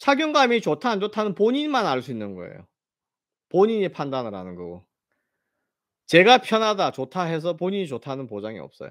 착용감이 좋다 안 좋다는 본인만 알 수 있는 거예요. 본인이 판단을 하는 거고. 제가 편하다, 좋다 해서 본인이 좋다는 보장이 없어요.